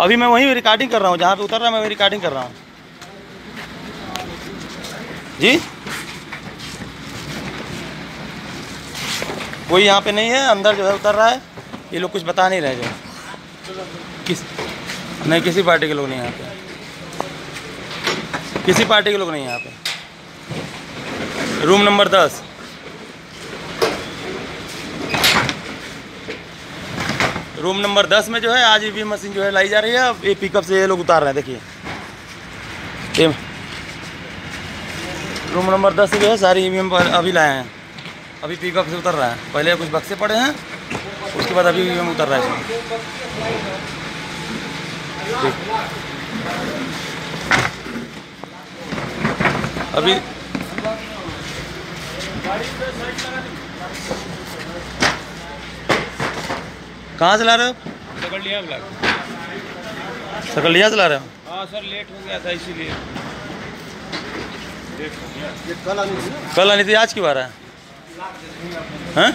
अभी मैं वहीं रिकॉर्डिंग कर रहा हूँ, जहाँ पे उतर रहा मैं वहीं रिकॉर्डिंग कर रहा हूँ। जी? कोई यहाँ पे नहीं है, अंदर जो है उतर रहा है। ये लोग कुछ बता नहीं रहे जो। किस, नहीं, किसी पार्टी के लोग नहीं यहाँ पे। किसी पार्टी के लोग नहीं यहाँ पे। रूम नंबर दस। रूम नंबर दस में जो है, आज ईवीएम मशीन जो है लाई जा रही है। ये पिकअप से ये लोग उतार रहे हैं, देखिए। रूम नंबर दस से जो है, सारी ईवीएम पर अभी लाए हैं। अभी पिकअप से उतर रहा है। पहले कुछ बक्से पड़े हैं, उसके बाद अभी ईवीएम उतर रहा है। इसमें अभी कहाँ से ला रहे हो? सकलिया सकलिया से ला रहे हो? हाँ। सर लेट हो गया था इसीलिए। कल आनी थी आज की बार है? हैं?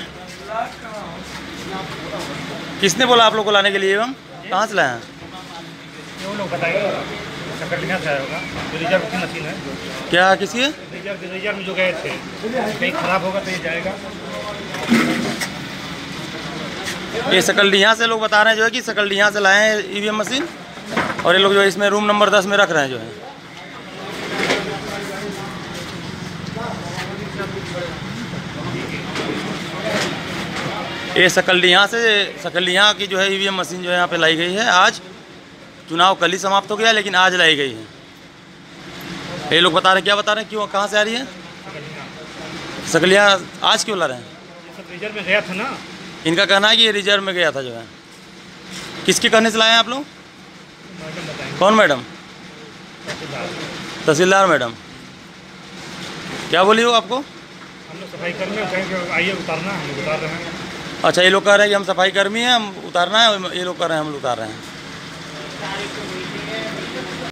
किसने बोला आप लोग को लाने के लिए एवं? कहाँ से लाए हैं? वो लोग बताएँगे सकलिया से आया होगा। जो रिज़र्व की मशीन है। क्या किसी है रिज़र्व रिज़र्व में जो गए थे। कहीं खराब होगा तो ये जाएगा। ये सकलडिया से लोग बता रहे हैं जो है कि सकलडिया से लाए हैं ईवीएम मशीन। और ये लोग जो है इसमें रूम नंबर दस में रख रहे हैं जो है। ये सकलडिया से सकलडिया की जो है ईवीएम मशीन जो है यहाँ पे लाई गई है। आज चुनाव कल ही समाप्त हो गया, लेकिन आज लाई गई है। ये लोग बता रहे हैं, क्या बता रहे हैं, क्यों, कहाँ से आ रही है? सकलिया आज क्यों ला रहे हैं? रिज़र्व में गया था ना। इनका कहना है कि ये रिज़र्व में गया था जो है। किसके कहने से लाए हैं आप लोग? कौन मैडम? तहसीलदार मैडम। क्या बोली हो आपको? हम लोग सफ़ाई कर्मी हैं, आइए उतारना हम उतार रहे हैं। अच्छा ये लोग कह रहे हैं कि हम सफ़ाई कर्मी हैं हम उतारना है ये लोग कह रहे हैं हम लोग उतार रहे हैं।